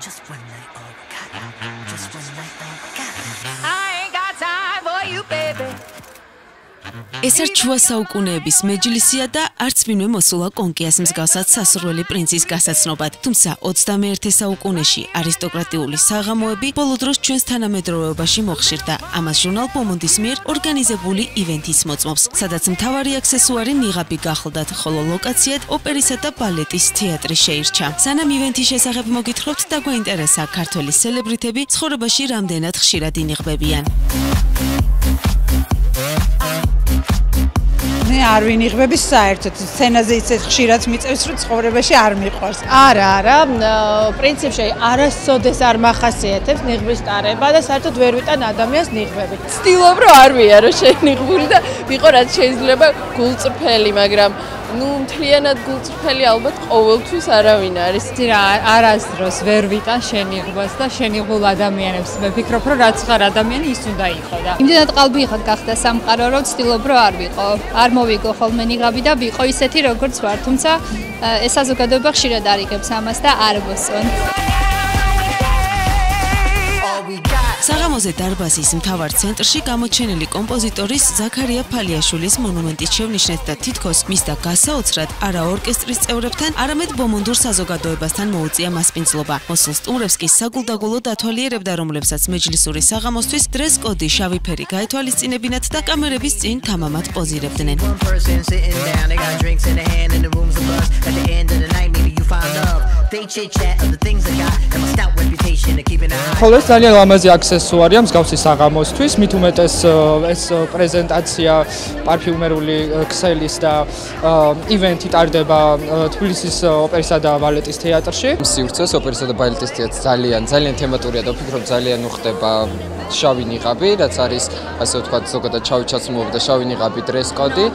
Just one night oh, we got. Just one night oh, we got. I ain't got time for you, baby. ეს არ ჩუა საუკუნეების მეჯლისია და არც ვინმე მოსულა კონკიას მსგავსად სასურველი პრინცის გასაცნობად. თუმცა 21 საუკუნეში არისტოკრატიული საღამოები ბოლო დროს ჩვენს თანამედროვეობაში მოხშირდა. ამას ჟურნალ პომონდის მიერ ორგანიზებული ივენთიც მოწმობს, სადაც მთავარი აქსესუარი ნიღაბი გახლდათ, ხოლო ლოკაციად ოპერისა და ბალეტის თეატრი შეირჩა. სანამ ივენთის შესახებ მოგითხრობთ და გვაინტერესა ქართველი სელებრიტები ცხოვრებაში რამდენად ხშირად ინიღბებიან. არ ვინიღბები საერთოდ. სცენაზე ისე ხშირად მიწევს რომ ცხოვრებაში არ მიყვარს. არა არა. პრინციპში არასოდეს არ מחასიათებს ნიღბის ტარება და საერთოდ ვერ ვიტან ადამიანს ნიღბები. ცდილობ რომ არ ვიარო შენიღბული და ვიყო რაც შეიძლება გულწრფელი მაგრამ ну მთლიანად გულწრფელი ალბათ ყოველთვის არავინ არის. ძირა არასდროს ვერ ვიტან შენიღბას და შენიღბულ ადამიანებს. მე ვფიქრობ, რომ რაც ხარ ადამიანი ის უნდა იყო და იმდენად ყალბი ხარ გახდა სამყარო, რომ ცდილობ რომ არ ვიყო. არ მოვიგო ხოლმე ნიღაბი და ვიყო ისეთი როგორც ვარ, თუმცა ეს საზოგადოება ხშირად არიგებს ამას და არ მოსწონ. საღამოზე დარბაზის მთავარ ცენტრში გამოჩენილი კომპოზიტორის ზაქარია ფალიაშვილის მონუმენტი შევნიშნეთ და თითქოს მის და გასაოცრად არა ორკესტრის წევრებთან, არამედ ბომონდურ საზოგადოებასთან მოუწია მასპინძლობა. მოსულ სტუმრებს კი საგულდაგულო დათვალიერებდა, რომლებსაც მეჯლისური საღამოსთვის დრეს კოდი შავი ფერი გაეთვალისწინებინათ და კამერების წინ თამამად პოზირებდნენ. They chit chat of the things I got and my stout reputation eye. ხოლოს ძალიან ლამაზი აქსესუარია მსგავსი საღამოსთვის, მით უმეტეს ეს პრეზენტაცია პარფიუმერული ქსელის და ივენთი ტარდება თბილისის ოპერისა და ბალეტის თეატრში. სივრცეს ოპერისა და ბალეტის თეატრში ძალიან ძალიან თემატურია და ვფიქრობ ძალიან უხდება შავი ნიღაბი, რაც არის ასე ვთქვათ ზოგადად შავი ჩაცმულობა და შავი ნიღაბი დრეს კოდი.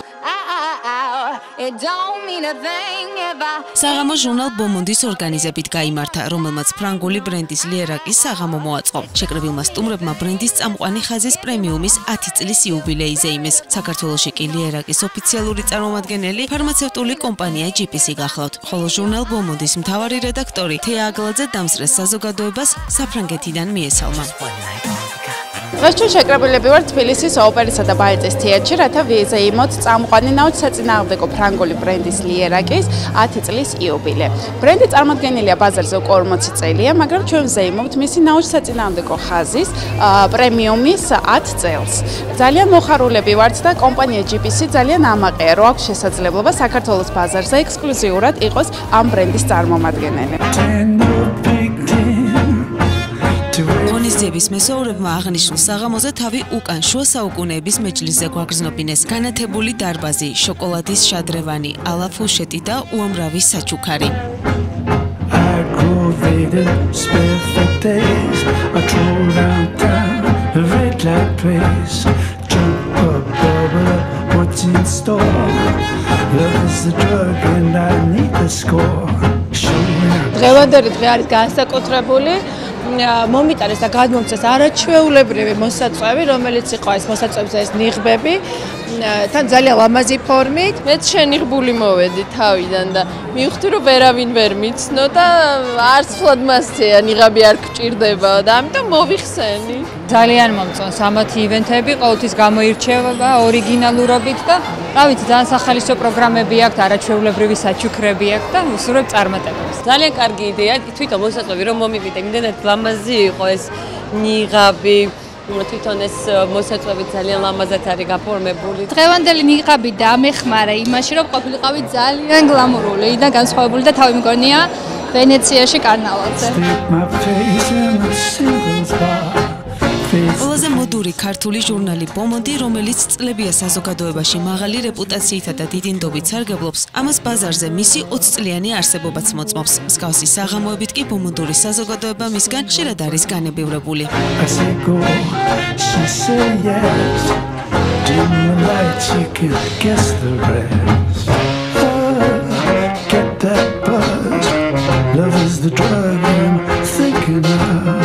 It don't mean a thing საღამო ჟურნალ ბომონდის ორგანიზებით გამართა, რომელმაც ფრანგული ბრენდის ლიერაკის საღამო მოაწყო. შეკრებილმა სტუმრებმა ბრენდის წამყვანი ხაზის პრემიუმის 10 წლის იუბილეიზე იმეს. საქართველოსი კი ლიერაკის ოფიციალური წარმომადგენელი ფარმაცევტული კომპანია GPC გახლავთ. ხოლო ჟურნალ ბომონდის მთავარი რედაქტორი თეა აგლაძე დამსწრეს საზოგადოებას საფრანგეთიდან მიესალმა. დღეს ჩვენ შეკრებილები ვართ თბილისის ოპერისა და ბალეტის თეატრში, რათა ვიზეიმოთ წამყვანი ნაუთ საწინააღმდეგო ფრანგული ბრენდის ლიერაკის 10 წლის იუბილე. ბრენდი წარმოადგენილია ბაზარზე უკვე 40 წელია, მაგრამ ჩვენ ვზეიმობთ მისი ნაუთ საწინააღმდეგო ხაზის პრემიუმის 10 წელს. ძალიან მოხარულები ვართ და კომპანია GPC ძალიან ამაყია, რომ აქვს შესაძლებლობა საქართველოს ბაზარზე ექსკლუზიურად იყოს ამ ბრენდის წარმომადგენელი. ღონისძიების მესაურებმა აღნიშნულ საღამოზე თავი უკან შუა საუკუნეების მეჯლისზე გვაგრძნობინეს განათებული დარბაზი, შოკოლადის შადრევანი, ალაფუშეტი და უამრავი საჩუქარი. What's in store? Love is the drug and I need the score. დღევანდელი დღე არის განსაკუთრებული მომიტანეს და გადმომწეს არაჩვეულებრივი მოსაწვევი, რომელიც იყო ეს მოსაწვევზე ეს ნიღბები, თან ძალიან ლამაზი ფორმით. მეც შენიღბული მოვედი თავიდან და მივხვდი რომ ვერავინ ვერ მიცნო და არც ფლად მასწია ნიღაბი არ გჭირდება და ამიტომ მოვიხსენი. ძალიან მომწონს ამათი ივენთები, ყოველთვის გამოირჩევა ორიგინალურობით და რა ვიცი, ძალიან სახალისო პროგრამები აქვს, არაჩვეულებრივი საჩუქრები აქვს და უსურვებ წარმატებებს. ძალიან კარგი იდეა, თვითონ მოსაწვევი რომ მომივიდე, იმდენად ლამაზი იყო ეს ნიღაბი. თვითონ ეს მოსაწვევი ძალიან ლამაზად არის გაფორმებული. დღევანდელი ნიღაბი დამეხმარა იმაში, რომ ყოფილიყავი ძალიან გლამურული და განსხვავებული და თავი მგონია ვენეციაში კარნავალზე. ყველაზე მოდური ქართული ჟურნალი ბომონდი, რომელიც წლებია საზოგადოებაში მაღალი რეპუტაციითა და დიდი ნდობით სარგებლობს, ამას ბაზარზე მისი 20 წლიანი არსებობაც მოწმობს. მსგავსი საღამოებით კი ბომონდური საზოგადოება მისგან ხშირად არის განებივრებული. Love is the drug I'm thinking of